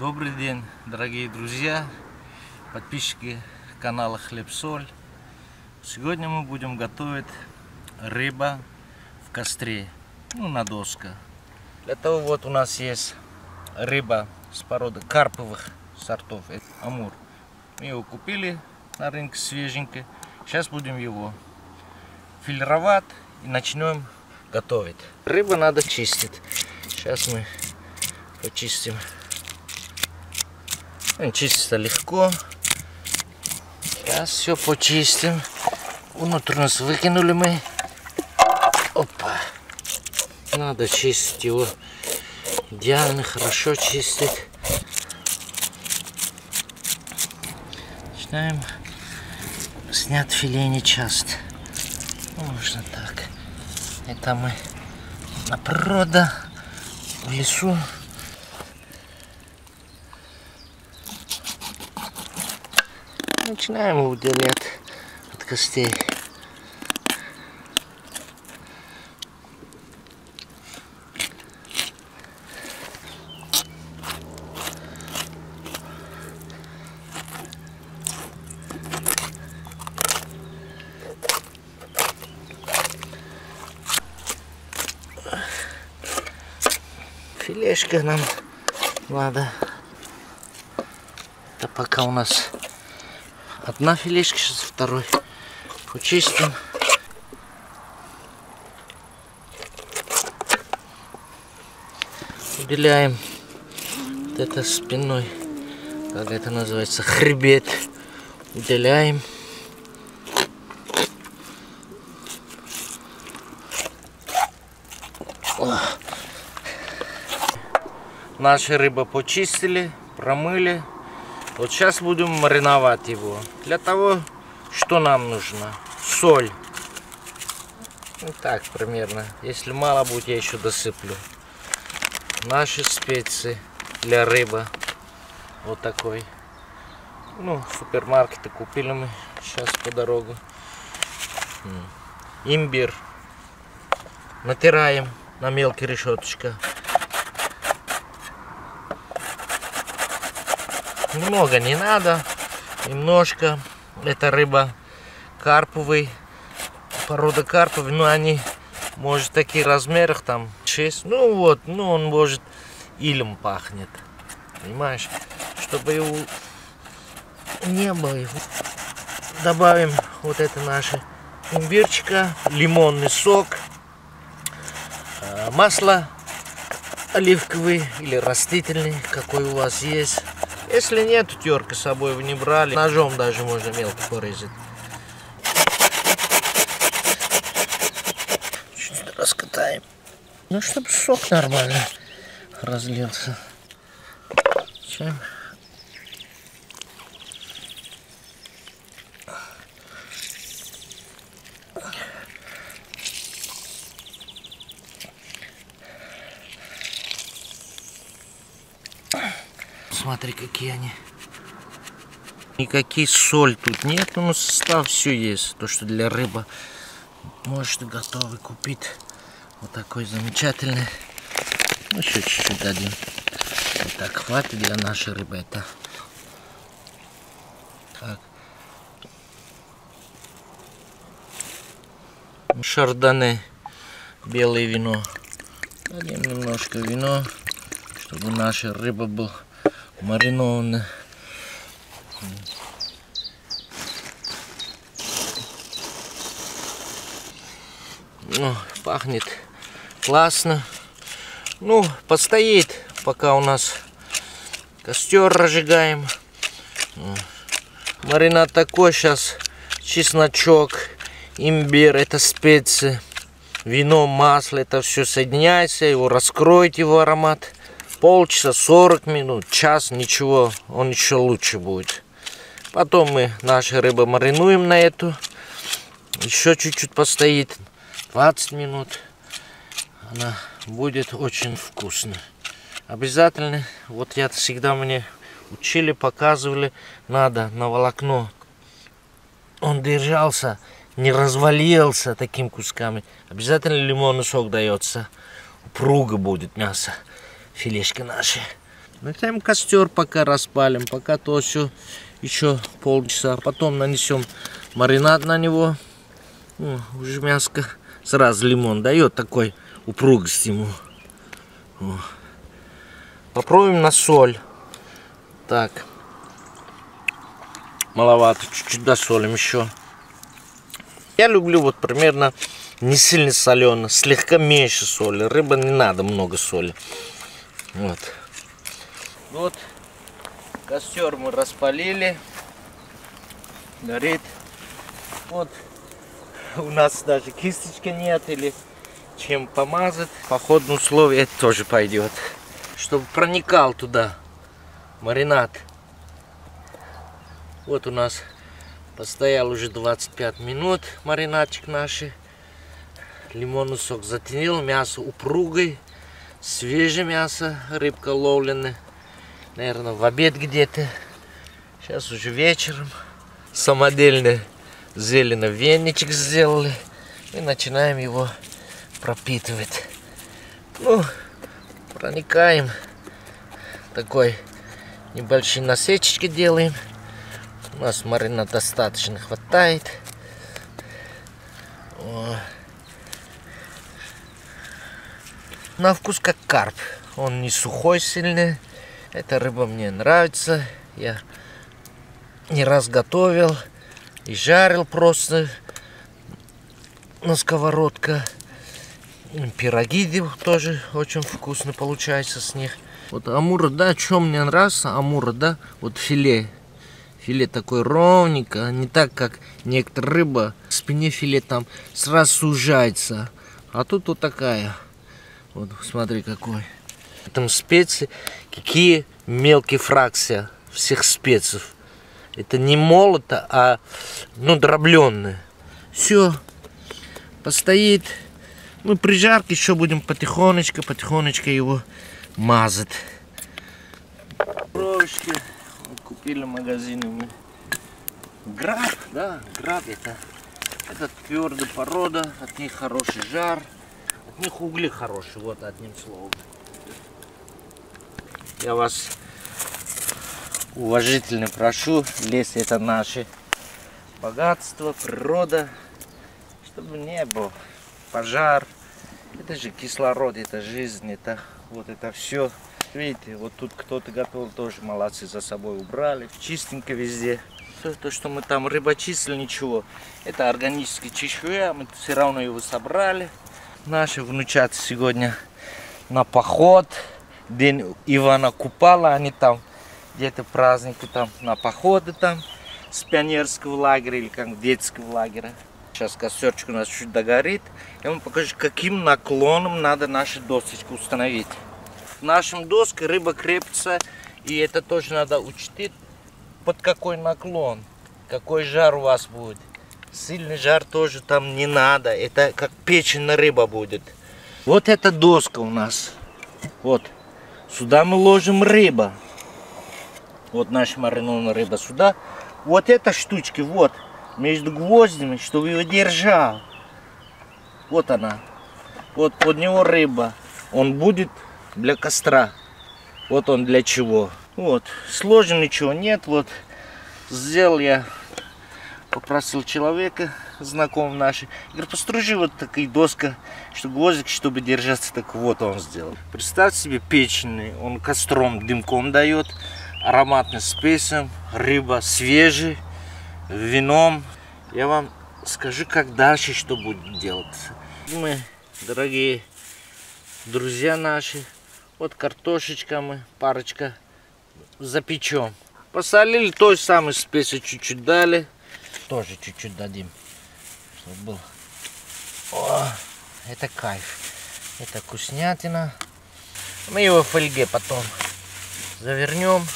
Добрый день, дорогие друзья, подписчики канала Хлеб-Соль. Сегодня мы будем готовить рыба в костре, ну на доска. Для того вот у нас есть рыба с породы карповых сортов, это амур. Мы его купили на рынке свеженький. Сейчас будем его фильтровать и начнем готовить. Рыбу надо чистить. Сейчас мы почистим. Чистится легко. Сейчас все почистим. Внутренность выкинули мы. Опа. Надо чистить его. Идеально, хорошо чистить. Начинаем снять филе не часто. Можно так. Это мы на природе, в лесу. Начинаем удалять от костей. филешка нам надо. Это пока у нас одна филешка, сейчас второй почистим. Уделяем вот это спиной, как это называется, хребет. Уделяем. Наши рыбы почистили, промыли. Вот сейчас будем мариновать его. Для того, что нам нужно? Соль. Ну так примерно. Если мало будет, я еще досыплю. Наши специи для рыбы. Вот такой. Ну, супермаркеты купили мы сейчас по дорогу. Имбирь. Натираем на мелкие решеточка. Много не надо. Немножко. Это рыба карповый. Порода карповый. Но они, может, такие размерах там 6. Ну вот, ну он может илем пахнет. Понимаешь? Чтобы его не было. Добавим вот это наше имбирчика, лимонный сок, а, масло оливковый или растительный, какой у вас есть. Если нет терка с собой вы не брали, ножом даже можно мелко порезать. Чуть раскатаем. Ну, чтобы сок нормально разлился. Чем? Смотри, какие они. Никакие соль тут нет, но состав все есть. То, что для рыбы можете готовы купить. Вот такой замечательный. Ну, еще чуть-чуть дадим. Вот так хватит для нашей рыбы это. Так. Шардоне. Белое вино. Дадим немножко вино, чтобы наша рыба была маринованная. Ну, пахнет классно. Ну, постоит, пока у нас костер разжигаем. Маринад такой сейчас. Чесночок, имбирь, это специи. Вино, масло, это все соединяется. Его раскроете, его аромат полчаса, 40 минут, час, ничего, он еще лучше будет. Потом мы наши рыбы маринуем на эту. Еще чуть-чуть постоит, 20 минут. Она будет очень вкусно. Обязательно, вот я всегда мне учили, показывали, надо на волокно. Он держался, не развалился таким кусками. Обязательно лимонный сок дается. Упруго будет мясо филешки наши. Начинаем костер пока распалим, пока то все еще полчаса. Потом нанесем маринад на него. О, уже мяско. Сразу лимон дает такой упругость ему. О. Попробуем на соль. Так. Маловато. Чуть-чуть досолим еще. Я люблю вот примерно не сильно солено, слегка меньше соли. Рыба не надо много соли. Вот. Вот. Костер мы распалили. Горит. Вот. У нас даже кисточки нет или чем помазать. Походные условия это тоже пойдет. Чтобы проникал туда маринад. Вот у нас постоял уже 25 минут маринадчик наш. Лимонный сок затенил, мясо упругой, свежее мясо, рыбка ловленная. Наверное, в обед где-то. Сейчас уже вечером. Самодельный зелено веничек сделали. И начинаем его пропитывать. Ну, проникаем. Такой небольшие насечечки делаем. У нас марина достаточно хватает. О. На вкус как карп. Он не сухой сильный. Эта рыба мне нравится. Я не раз готовил и жарил просто на сковородка. Пироги тоже очень вкусно получается с них. Вот амура, да, что мне нравится, амура, да, вот филе. Филе такой ровненько, не так, как некоторая рыба. В спине филе там сразу сужается. А тут вот такая. Вот, смотри какой. Там специи, какие мелкие фракции всех специй. Это не молото, а ну дробленное. Все, постоит. Мы при жарке еще будем потихонечку, потихонечку его мазать. Бровочки купили в магазине мы. Граб, да, граб это, это твердая порода, от них хороший жар них угли хорошие, вот одним словом. Я вас уважительно прошу, лес это наше богатство, природа, чтобы не был пожар. Это же кислород, это жизнь, это вот это все. Видите, вот тут кто-то готовил, тоже молодцы, за собой убрали, чистенько везде. Все то, что мы там рыбочистили, ничего. Это органическая чешуя, мы все равно его собрали. Наши внучат сегодня на поход. День Ивана Купала. Они там где-то праздники там на походы там с пионерского лагеря или как детского лагеря. Сейчас костерчик у нас чуть догорит. Я вам покажу, каким наклоном надо нашу досочку установить. В нашем доске рыба крепится, и это тоже надо учтить, под какой наклон, какой жар у вас будет. Сильный жар тоже там не надо. Это как печеная рыба будет. Вот эта доска у нас. Вот. Сюда мы ложим рыба. Вот наша маринованная рыба сюда. Вот эта штучки, вот, между гвоздями, чтобы его держал. Вот она. Вот под него рыба. Он будет для костра. Вот он для чего. Вот. Сложно ничего нет. Вот. Сделал я попросил человека, знакомый наши, говорит, постружи вот такая доска, что гвоздик, чтобы держаться, так вот он сделал. Представьте себе печеный, он костром, дымком дает, ароматный специем, рыба свежий, вином. Я вам скажу, как дальше, что будет делаться. Мы, дорогие друзья наши, вот картошечка мы, парочка, запечем. Посолили той самой специи чуть-чуть дали тоже чуть-чуть дадим, чтобы был. О, это кайф. Это вкуснятина. Мы его в фольге потом завернем.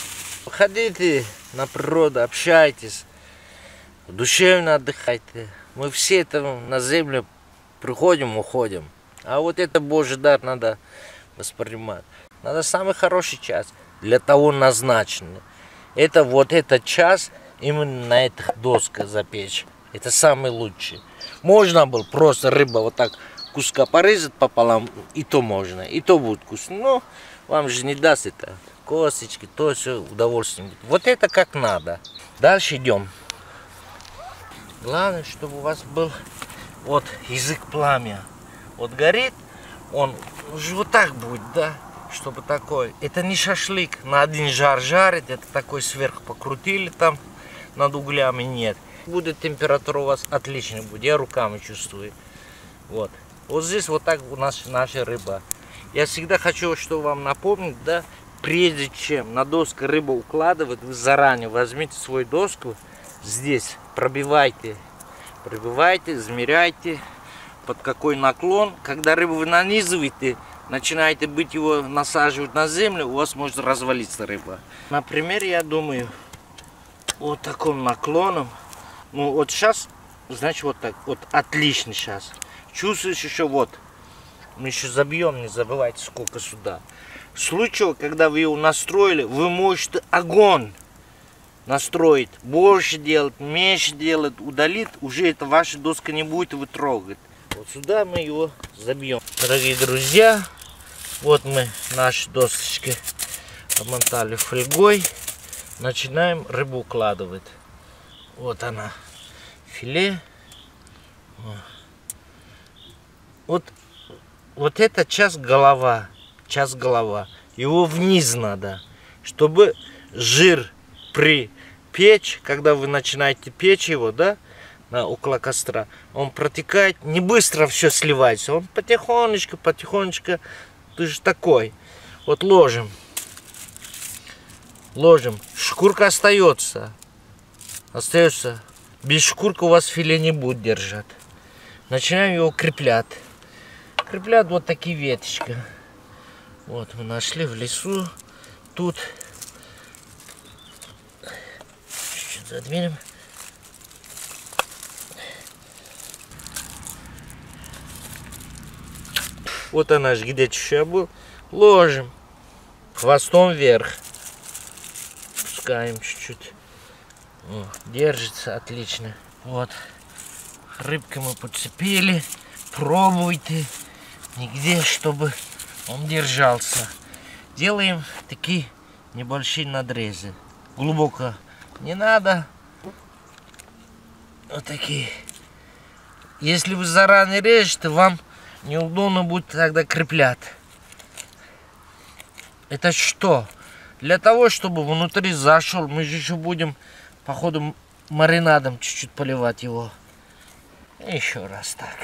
Ходите на природу, общайтесь, душевно отдыхайте. Мы все это на землю приходим, уходим. А вот это Божий дар надо воспринимать. Надо самый хороший час для того назначенный. Это вот этот час – именно на этих досках запечь. Это самый лучший. Можно было просто рыба вот так куска порезать пополам, и то можно, и то будет вкусно. Но вам же не даст это косточки, то все удовольствие. Вот это как надо. Дальше идем. Главное, чтобы у вас был вот язык пламя. Вот горит, он уже вот так будет, да? Чтобы такой. Это не шашлык на один жар жарить, это такой сверху покрутили там над углями, нет. Будет температура у вас отличная будет, я руками чувствую. Вот. Вот здесь вот так у нас наша рыба. Я всегда хочу, чтобы вам напомнить, да, прежде чем на доску рыбу укладывать, вы заранее возьмите свою доску, здесь пробивайте, пробивайте, измеряйте, под какой наклон. Когда рыбу вы нанизываете, начинаете быть его насаживать на землю, у вас может развалиться рыба. Например, я думаю, вот таким наклоном, ну вот сейчас, значит вот так, вот отлично сейчас. Чувствуешь еще вот, мы еще забьем, не забывайте сколько сюда. В случае, когда вы его настроили, вы можете огонь настроить. Больше делать, меньше делать, удалить. Уже это ваша доска не будет его трогать. Вот сюда мы его забьем. Дорогие друзья, вот мы наши досочки обмотали фольгой. Начинаем рыбу укладывать. Вот она, филе. Вот, вот это час голова час голова. Его вниз надо, чтобы жир при печь, когда вы начинаете печь его, да, на, около костра, он протекает, не быстро все сливается, он потихонечку, потихонечку, ты же такой. Вот ложим, ложим, шкурка остается, остается, без шкурки у вас филе не будет держать. Начинаем его креплять. Креплят вот такие веточки. Вот мы нашли в лесу. Тут чуть-чуть задвинем. Вот она же где еще был. Ложим хвостом вверх. Пускаем чуть-чуть. Держится отлично. Вот. Рыбка мы подцепили. Пробуйте. Нигде, чтобы он держался. Делаем такие небольшие надрезы. Глубоко не надо. Вот такие. Если вы заранее режете, вам неудобно будет тогда креплять. Это что? Для того, чтобы внутри зашел, мы же еще будем, походу, маринадом чуть-чуть поливать его. Еще раз так.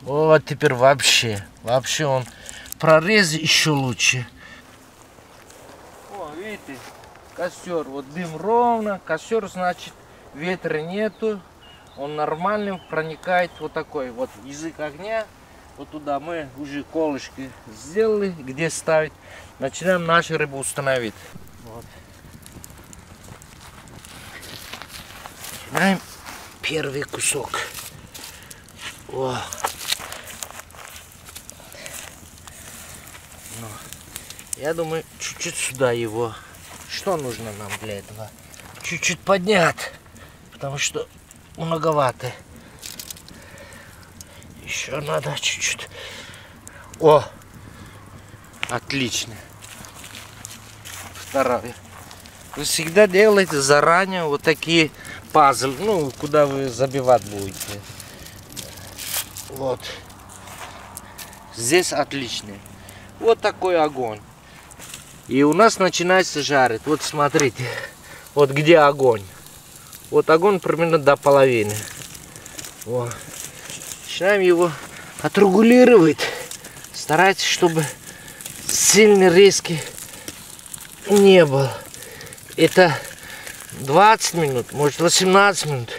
Вот теперь вообще. Вообще он прорез еще лучше. О, видите, костер. Вот дым ровно. Костер значит ветра нету. Он нормальным проникает вот такой. Вот язык огня. Вот туда мы уже колышки сделали, где ставить. Начинаем нашу рыбу установить. Вот. Начинаем первый кусок. О. Ну, я думаю, чуть-чуть сюда его. Что нужно нам для этого? Чуть-чуть поднять, потому что многовато. Еще надо чуть-чуть. О, отлично. Второе. Вы всегда делаете заранее вот такие пазлы, ну, куда вы забивать будете. Вот. Здесь отличный. Вот такой огонь. И у нас начинается жарить. Вот смотрите, вот где огонь. Вот огонь примерно до половины. Вот. Начинаем его отрегулировать. Старайтесь, чтобы сильно резкий не был. Это 20 минут, может 18 минут,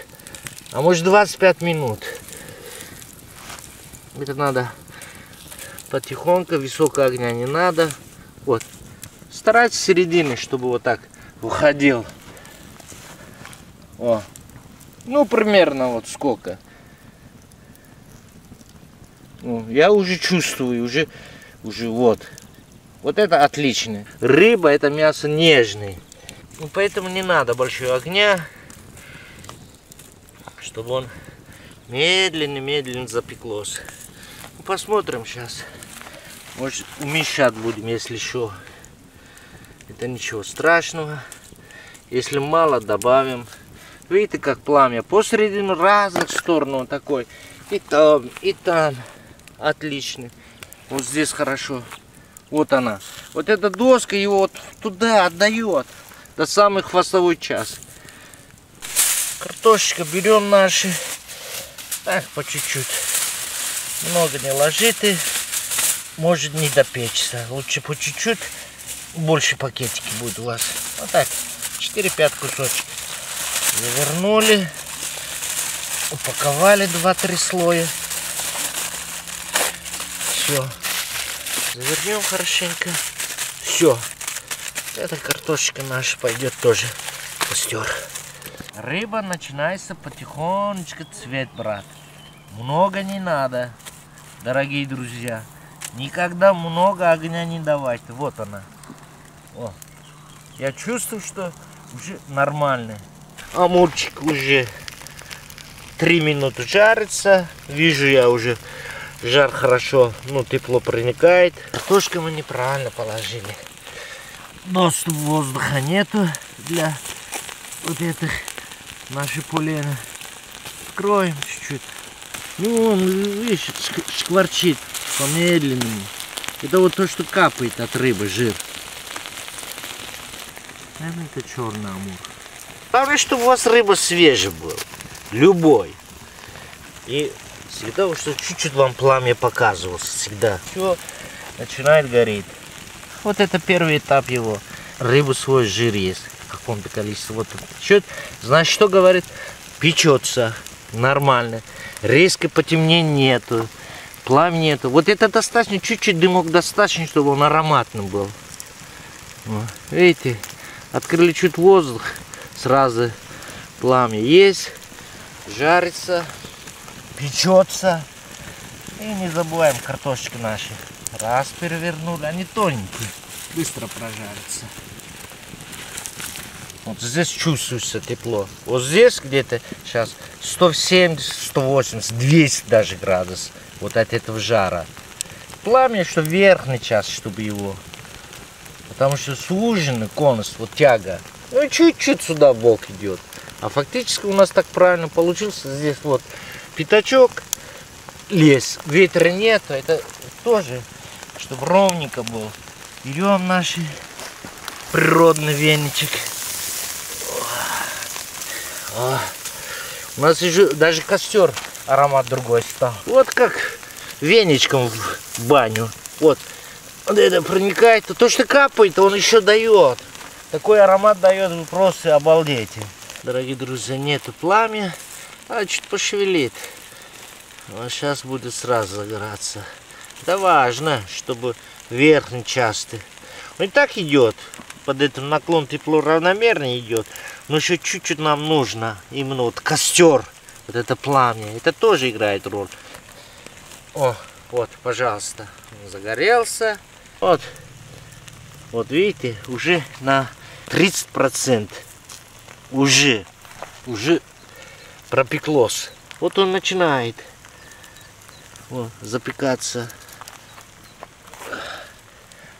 а может 25 минут. Это надо потихоньку, высокого огня не надо. Вот. Старайтесь середины, чтобы вот так уходил. О. Ну, примерно вот сколько. Ну, я уже чувствую, уже, уже вот. Вот это отлично. Рыба это мясо нежный. Ну, поэтому не надо большого огня, чтобы он Медленно-медленно запеклось. Ну, посмотрим сейчас. Может умещать будем, если что. Это ничего страшного. Если мало, добавим. Видите, как пламя посередину разных сторон он такой. И там, и там. Отлично. Вот здесь хорошо. Вот она. Вот эта доска его вот туда отдает. До самый хвостовой час. Картошечка берем наши. Так, по чуть-чуть. Много не ложите. Может не допечься. Лучше по чуть-чуть. Больше пакетики будет у вас. Вот так. 4-5 кусочек. Завернули. Упаковали 2-3 слоя. Все. Завернем хорошенько. Все. Эта картошечка наша пойдет тоже костер. Рыба начинается потихонечку цвет, брат. Много не надо, дорогие друзья. Никогда много огня не давать. Вот она. О. Я чувствую, что уже нормальный. Амурчик уже три минуты жарится. Вижу я уже жар хорошо, ну тепло проникает. Картошку мы неправильно положили. Доступ воздуха нету для вот этих наших полена. Откроем чуть-чуть. Ну, он, видишь, скворчит помедленнее. Это вот то, что капает от рыбы, жир. Наверное, это черный амур. Главное, чтобы у вас рыба свежая была. Любой. И всегда, что чуть-чуть вам пламя показывалось. Всегда. Все начинает гореть. Вот это первый этап его. Рыбу свой жир есть. В каком-то количестве. Вот счет. Значит, что говорит? Печется. Нормально. Резко потемнения нету. Пламя нету. Вот это достаточно. Чуть-чуть дымок достаточно, чтобы он ароматным был. Видите? Открыли чуть воздух. Сразу пламя есть. Жарится. Печется. И не забываем картошечки наши. Раз перевернули, они тоненькие, быстро прожарятся. Вот здесь чувствуется тепло. Вот здесь где-то сейчас 170, 180, 200 даже градус. Вот от этого жара. Пламя, что верхний час, чтобы его. Потому что суженный конус, вот тяга. Ну чуть-чуть сюда бок идет. А фактически у нас так правильно получился. Здесь вот пятачок, лес, ветра нету. Это тоже чтобы ровненько был. Берем наш природный веничек. У нас уже даже костер аромат другой стал. Вот как веничком в баню. Вот. Вот это проникает. То, что капает, он еще дает. Такой аромат дает, вы просто обалдеете. Дорогие друзья, нету пламя, а чуть пошевелит. Вот сейчас будет сразу загораться. Это важно, чтобы верхний частый. Он и так идет. Под этим наклон тепло равномерно идет. Но еще чуть-чуть нам нужно. Именно вот костер. Вот это пламя. Это тоже играет роль. О, вот, пожалуйста. Он загорелся. Вот. Вот видите, уже на 30% уже, уже пропеклось. Вот он начинает вот, запекаться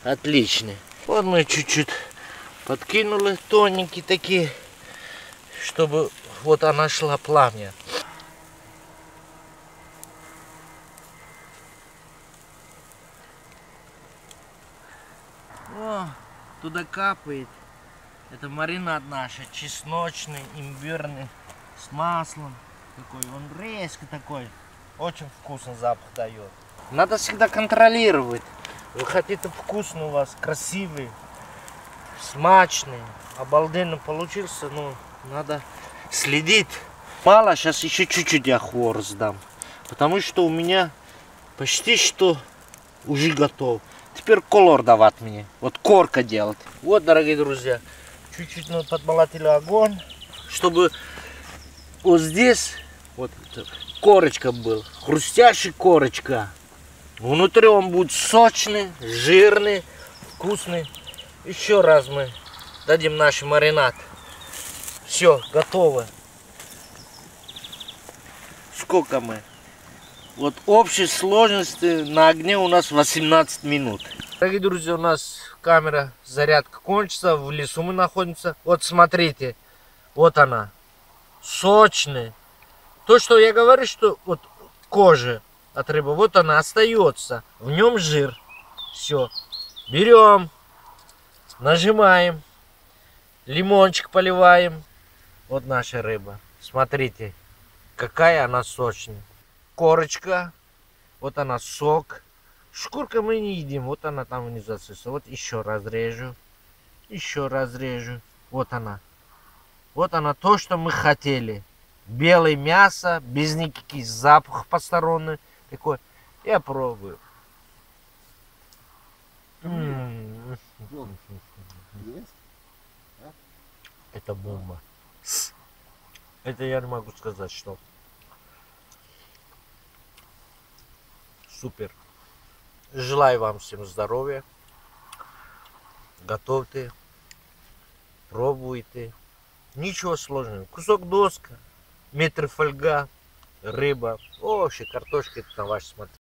Отличный. Вот мы чуть-чуть подкинули тоненькие такие, чтобы вот она шла пламя. О, туда капает. Это маринад наш, чесночный, имбирный, с маслом. Такой, он резко такой. Очень вкусный запах дает. Надо всегда контролировать. Вы хотите вкусный у вас, красивый, смачный, обалденно получился, но надо следить. Мало, сейчас еще чуть-чуть я хворост дам. Потому что у меня почти что уже готов. Теперь колор давать мне. Вот корка делать. Вот, дорогие друзья, чуть-чуть мы подмолотили огонь, чтобы вот здесь вот корочка был, хрустящая корочка. Внутри он будет сочный, жирный, вкусный. Еще раз мы дадим наш маринад. Все, готово. Сколько мы? Вот общей сложности на огне у нас 18 минут. Дорогие друзья, у нас камера зарядка кончится, в лесу мы находимся. Вот смотрите, вот она, сочный. То, что я говорю, что вот кожа от рыбы, вот она остается, в нем жир. Все, берем, нажимаем, лимончик поливаем. Вот наша рыба. Смотрите, какая она сочная. Корочка, вот она сок. Шкурка мы не едим, вот она там внизу отсутствует. Вот еще разрежу, еще разрежу. Вот она. Вот она то, что мы хотели. Белое мясо, без никаких запахов посторонних. Такой. Я пробую. Это бомба. Это я не могу сказать, что. Супер. Желаю вам всем здоровья. Готовьте. Пробуйте. Ничего сложного. Кусок доска, метр фольга, рыба. О, вообще картошка это на ваш смотреть.